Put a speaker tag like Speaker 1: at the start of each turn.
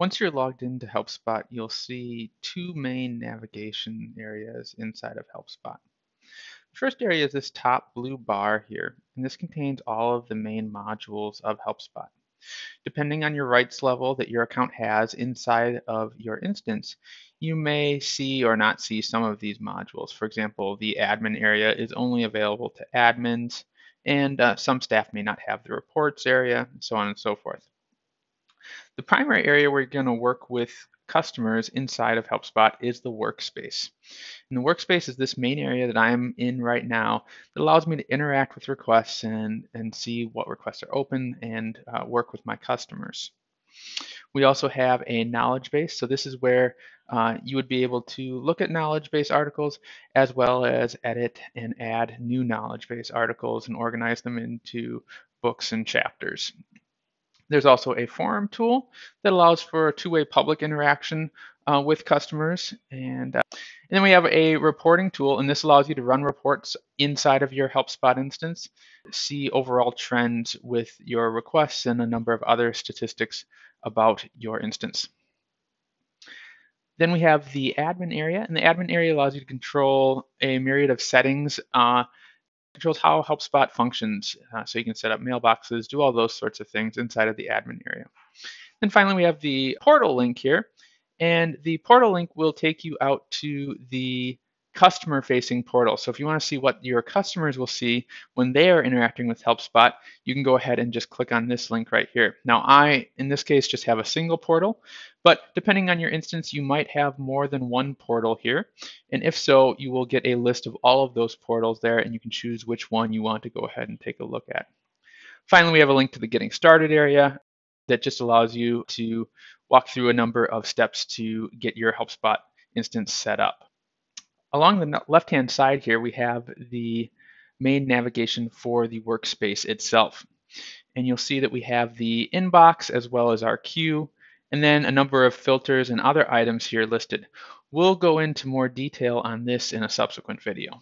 Speaker 1: Once you're logged into HelpSpot, you'll see two main navigation areas inside of HelpSpot. The first area is this top blue bar here, and this contains all of the main modules of HelpSpot. Depending on your rights level that your account has inside of your instance, you may see or not see some of these modules. For example, the admin area is only available to admins, and uh, some staff may not have the reports area, and so on and so forth. The primary area we're going to work with customers inside of HelpSpot is the workspace. And the workspace is this main area that I'm in right now that allows me to interact with requests and, and see what requests are open and uh, work with my customers. We also have a knowledge base. So this is where uh, you would be able to look at knowledge base articles as well as edit and add new knowledge base articles and organize them into books and chapters. There's also a forum tool that allows for two-way public interaction uh, with customers. And, uh, and then we have a reporting tool, and this allows you to run reports inside of your HelpSpot instance, see overall trends with your requests and a number of other statistics about your instance. Then we have the admin area, and the admin area allows you to control a myriad of settings uh, controls how HelpSpot functions. Uh, so you can set up mailboxes, do all those sorts of things inside of the admin area. And finally, we have the portal link here. And the portal link will take you out to the customer facing portal. So if you want to see what your customers will see when they are interacting with HelpSpot, you can go ahead and just click on this link right here. Now I, in this case, just have a single portal, but depending on your instance, you might have more than one portal here. And if so, you will get a list of all of those portals there and you can choose which one you want to go ahead and take a look at. Finally, we have a link to the getting started area that just allows you to walk through a number of steps to get your HelpSpot instance set up. Along the left-hand side here, we have the main navigation for the workspace itself. And you'll see that we have the inbox as well as our queue, and then a number of filters and other items here listed. We'll go into more detail on this in a subsequent video.